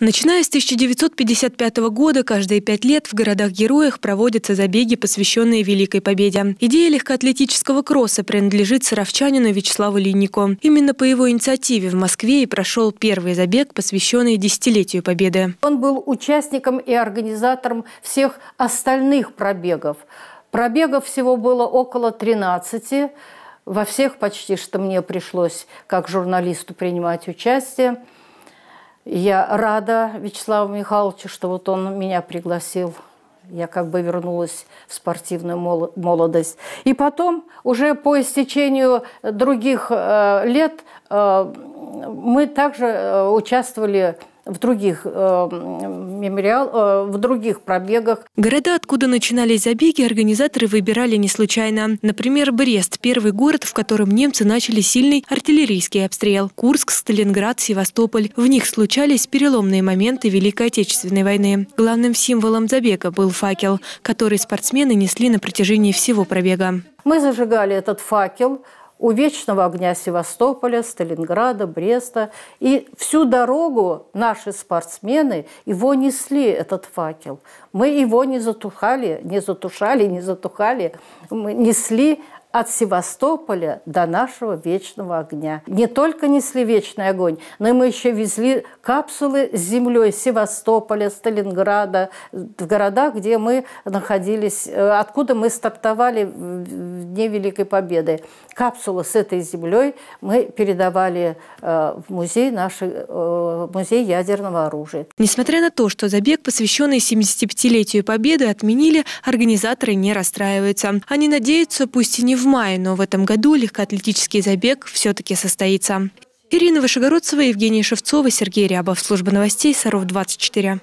Начиная с 1955 года, каждые пять лет в городах-героях проводятся забеги, посвященные Великой Победе. Идея легкоатлетического кросса принадлежит саровчанину Вячеславу Линнику. Именно по его инициативе в Москве и прошел первый забег, посвященный десятилетию Победы. Он был участником и организатором всех остальных пробегов. Пробегов всего было около 13. Во всех почти что мне пришлось как журналисту принимать участие. Я рада Вячеславу Михайловичу, что вот он меня пригласил. Я как бы вернулась в спортивную молодость. И потом, уже по истечению других э, лет, э, мы также э, участвовали в других э, мемориал, э, в других пробегах. Города, откуда начинались забеги, организаторы выбирали не случайно. Например, Брест – первый город, в котором немцы начали сильный артиллерийский обстрел. Курск, Сталинград, Севастополь. В них случались переломные моменты Великой Отечественной войны. Главным символом забега был факел, который спортсмены несли на протяжении всего пробега. Мы зажигали этот факел – у вечного огня Севастополя, Сталинграда, Бреста. И всю дорогу наши спортсмены его несли, этот факел. Мы его не затухали, не затушали, не затухали. Мы несли от Севастополя до нашего вечного огня. Не только несли вечный огонь, но и мы еще везли капсулы с землей Севастополя, Сталинграда, в городах, где мы находились, э, откуда мы стартовали в Дне Великой Победы. Капсулы с этой землей мы передавали э, в музей, наш э, музей ядерного оружия. Несмотря на то, что забег, посвященный 75-летию Победы, отменили, организаторы не расстраиваются. Они надеются, пусть и не в мае, но в этом году легкоатлетический забег все-таки состоится. Ирина Вышегородцева, Евгений Шевцова, Сергей Рябов. Служба новостей Саров 24.